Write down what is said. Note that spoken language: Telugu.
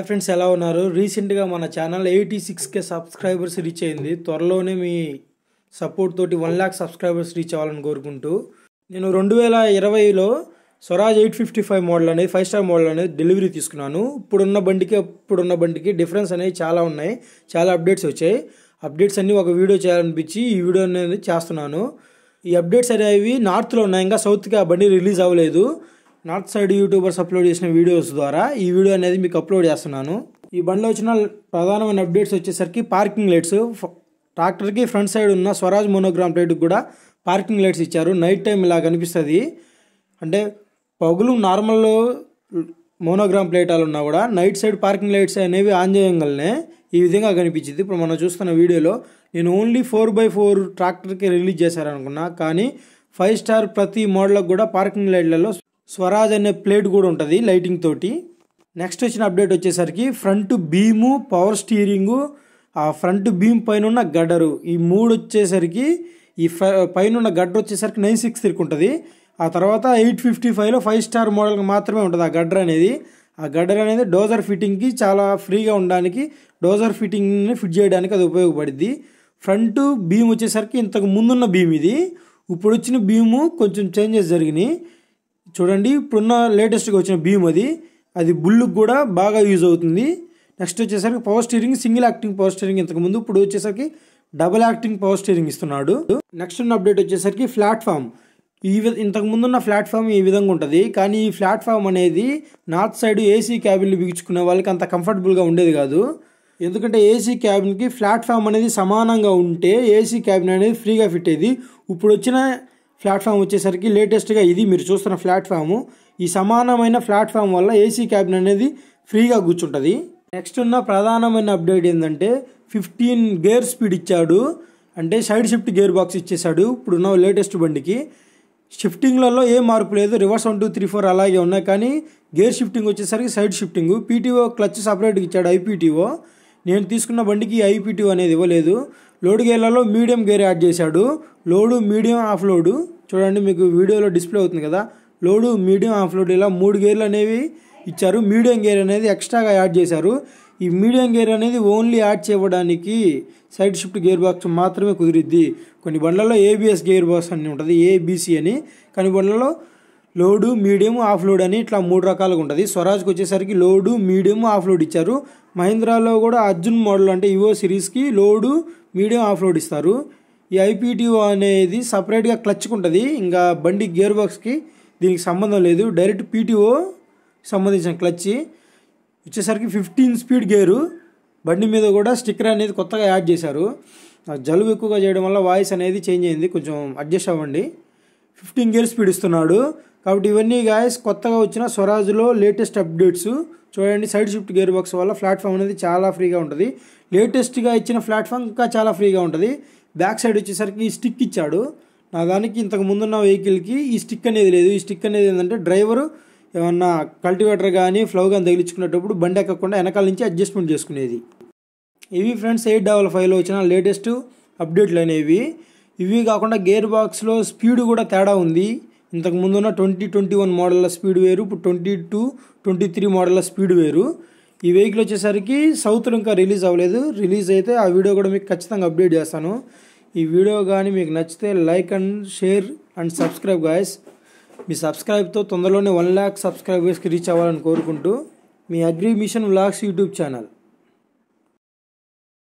హాయ్ ఫ్రెండ్స్ ఎలా ఉన్నారు? రీసెంట్గా మన channel eighty six K subscribers reach అయింది. త్వరలోనే మీ సపోర్ట్ తోటి వన్ ల్యాక్ సబ్స్క్రైబర్స్ రీచ్ అవ్వాలని కోరుకుంటూ. నేను రెండు వేల ఇరవైలో Swaraj eight fifty five model అనేది ఫైవ్ స్టార్ మోడల్ అనేది డెలివరీ తీసుకున్నాను. ఇప్పుడున్న బండికి ఇప్పుడున్న బండికి డిఫరెన్స్ అనేవి చాలా ఉన్నాయి. చాలా అప్డేట్స్ వచ్చాయి. అప్డేట్స్ అన్నీ ఒక వీడియో చేయాలనిపించి ఈ వీడియో అనేది చేస్తున్నాను. ఈ అప్డేట్స్ అనేవి నార్త్లో ఉన్నాయి. ఇంకా సౌత్కి ఆ బండి రిలీజ్ అవ్వలేదు. నార్త్ సైడ్ యూట్యూబర్స్ అప్లోడ్ చేసిన వీడియోస్ ద్వారా ఈ వీడియో అనేది మీకు అప్లోడ్ చేస్తున్నాను. ఈ బండిలో వచ్చిన ప్రధానమైన అప్డేట్స్ వచ్చేసరికి పార్కింగ్ లైట్స్. ట్రాక్టర్కి ఫ్రంట్ సైడ్ ఉన్న స్వరాజ్ మోనోగ్రామ్ ప్లేట్కి కూడా పార్కింగ్ లైట్స్ ఇచ్చారు. నైట్ టైం ఇలా కనిపిస్తుంది అంటే పగులు నార్మల్ మోనోగ్రామ్ ప్లేటాలు ఉన్నా కూడా నైట్ సైడ్ పార్కింగ్ లైట్స్ అనేవి ఆన్ చేయగలనే ఈ విధంగా కనిపించింది. ఇప్పుడు మనం చూస్తున్న వీడియోలో నేను ఓన్లీ ఫోర్ బై ఫోర్ ట్రాక్టర్కి రిలీజ్ చేశారనుకున్నా. కానీ ఫైవ్ స్టార్ ప్రతి మోడల్కి కూడా పార్కింగ్ లైట్లలో స్వరాజ్ అనే ప్లేట్ కూడా ఉంటుంది లైటింగ్ తోటి. నెక్స్ట్ వచ్చిన అప్డేట్ వచ్చేసరికి ఫ్రంట్ బీము పవర్ స్టీరింగు ఆ ఫ్రంట్ బీమ్ పైన ఉన్న గడ్డరు. ఈ మూడు వచ్చేసరికి ఈ పైన ఉన్న గడ్డర్ వచ్చేసరికి నైన్ సిక్స్ ఉంటుంది. ఆ తర్వాత ఎయిట్ ఫిఫ్టీ ఫైవ్లో ఫైవ్ స్టార్ మోడల్కి మాత్రమే ఉంటుంది ఆ గడ్డర్ అనేది. ఆ గడ్డర్ అనేది డోజర్ ఫిట్టింగ్కి చాలా ఫ్రీగా ఉండడానికి డోజర్ ఫిట్టింగ్ని ఫిట్ చేయడానికి అది ఉపయోగపడింది ఫ్రంట్ బీమ్ వచ్చేసరికి ఇంతకు ముందున్న బీమ్ ఇది. ఇప్పుడు వచ్చిన బీము కొంచెం చేంజెస్ జరిగినాయి. చూడండి ఇప్పుడున్న లేటెస్ట్గా వచ్చిన బీమ్ అది. అది బుల్లుకు కూడా బాగా యూజ్ అవుతుంది. నెక్స్ట్ వచ్చేసరికి power steering single acting power steering ఇంతకుముందు ఇప్పుడు వచ్చేసరికి డబుల్ యాక్టింగ్ పవర్ స్టీరింగ్ ఇస్తున్నాడు. నెక్స్ట్ ఉన్న అప్డేట్ వచ్చేసరికి ప్లాట్ఫామ్ ఈ ఇంతకు ముందున్న ప్లాట్ఫామ్ ఈ విధంగా ఉంటుంది. కానీ ఈ ప్లాట్ఫామ్ అనేది నార్త్ సైడ్ ఏసీ క్యాబిన్లు బిగించుకునే వాళ్ళకి అంత కంఫర్టబుల్గా ఉండేది కాదు. ఎందుకంటే ఏసీ క్యాబిన్కి ప్లాట్ఫామ్ అనేది సమానంగా ఉంటే ఏసీ క్యాబిన్ అనేది ఫ్రీగా ఫిట్ అయ్యేది. ఇప్పుడు వచ్చిన ప్లాట్ఫామ్ వచ్చేసరికి లేటెస్ట్గా ఇది. మీరు చూస్తున్న ప్లాట్ఫాము. ఈ సమానమైన ప్లాట్ఫామ్ వల్ల ఏసీ క్యాబిన్ అనేది ఫ్రీగా కూర్చుంటుంది. నెక్స్ట్ ఉన్న ప్రధానమైన అప్డేట్ ఏంటంటే ఫిఫ్టీన్ గేర్ స్పీడ్ ఇచ్చాడు. అంటే సైడ్ షిఫ్ట్ గేర్ బాక్స్ ఇచ్చేసాడు. ఇప్పుడున్న లేటెస్ట్ బండికి. షిఫ్టింగ్లలో ఏ మార్పు లేదు. Reverse one two three four అలాగే ఉన్నాయి. కానీ గేర్ షిఫ్టింగ్ వచ్చేసరికి సైడ్ షిఫ్టింగ్. పీటీఓ క్లచ్ సపరేట్గా ఇచ్చాడు ఐపీటీఓ నేను తీసుకున్న బండికి ఐపీటీఓ అనేది ఇవ్వలేదు. లోడ్ గేర్లలో మీడియం గేర్ యాడ్ చేశాడు. Load medium off load. చూడండి మీకు వీడియోలో డిస్ప్లే అవుతుంది కదా. లోడు మీడియం ఆఫ్ లోడ్ ఇలా మూడు గేర్లు అనేవి ఇచ్చారు. మీడియం గేర్ అనేది ఎక్స్ట్రాగా యాడ్ చేశారు. ఈ మీడియం గేర్ అనేది ఓన్లీ యాడ్ చేయడానికి సైడ్ షిఫ్ట్ గేర్ బాక్స్ మాత్రమే కుదిరిద్ది. కొన్ని బండ్లలో ఏబిఎస్ గేర్ బాక్స్ అని ఉంటుంది. ఏబిసి అని. కానీ బండ్లలో లోడు మీడియం ఆఫ్ లోడ్ అని ఇట్లా మూడు రకాలుగా ఉంటుంది. స్వరాజ్కి వచ్చేసరికి లోడు మీడియం ఆఫ్ లోడ్ ఇచ్చారు. మహీంద్రాలో కూడా అర్జున్ మోడల్ అంటే ఇవో సిరీస్కి లోడు మీడియం ఆఫ్ లోడ్ ఇస్తారు. ఈ ఐపీటీఓ అనేది సపరేట్గా క్లచ్కి ఉంటుంది. ఇంకా బండి గేర్ బాక్స్కి దీనికి సంబంధం లేదు. డైరెక్ట్ పీటీఓ సంబంధించిన క్లచ్. వచ్చేసరికి ఫిఫ్టీన్ స్పీడ్ గేరు. బండి మీద కూడా స్టిక్కర్ అనేది కొత్తగా యాడ్ చేశారు. జలుబు ఎక్కువగా చేయడం వల్ల వాయిస్ అనేది చేంజ్ అయింది. కొంచెం అడ్జస్ట్ అవ్వండి. ఫిఫ్టీన్ గేర్ స్పీడ్ ఇస్తున్నాడు కాబట్టి ఇవన్నీ గాయస్ కొత్తగా వచ్చిన స్వరాజ్లో లేటెస్ట్ అప్డేట్స్ చూడండి సైడ్ షిఫ్ట్ గేర్ బాక్స్ వల్ల ప్లాట్ఫామ్ అనేది చాలా ఫ్రీగా ఉంటుంది. లేటెస్ట్గా ఇచ్చిన ప్లాట్ఫామ్ ఇంకా చాలా ఫ్రీగా ఉంటుంది. బ్యాక్ సైడ్ వచ్చేసరికి ఈ స్టిక్ ఇచ్చాడు. నా దానికి ఇంతకు ముందున్న వెహికల్కి ఈ స్టిక్ అనేది లేదు. ఈ స్టిక్ అనేది ఏంటంటే డ్రైవరు ఏమన్నా కల్టివేటర్ కానీ ఫ్లవ్ కానీ తగిలించుకునేటప్పుడు బండి ఎక్కకుండా వెనకాల నుంచి అడ్జస్ట్మెంట్ చేసుకునేది. ఇవి ఫ్రెండ్స్ ఎయిట్ డబల్ ఫైవ్లో వచ్చిన లేటెస్ట్ అప్డేట్లు అనేవి. ఇవి కాకుండా గేర్ బాక్స్లో స్పీడ్ కూడా తేడా ఉంది. ఇంతకు ముందున్న ట్వంటీ ట్వంటీ వన్ మోడల్ల స్పీడ్ వేరు ఇప్పుడు ట్వంటీ టూ ట్వంటీ త్రీ మోడల్ల స్పీడ్ వేరు. ఈ వెహికల్ వచ్చేసరికి సౌత్లో ఇంకా రిలీజ్ అవ్వలేదు. రిలీజ్ అయితే ఆ వీడియో కూడా మీకు ఖచ్చితంగా అప్డేట్ చేస్తాను. ఈ వీడియో కానీ మీకు నచ్చితే like and share and subscribe guys. మీ సబ్స్క్రైబ్తో తొందరలోనే వన్ ల్యాక్ సబ్స్క్రైబర్స్కి రీచ్ అవ్వాలని కోరుకుంటూ మీ Agri Mission Vlogs YouTube channel.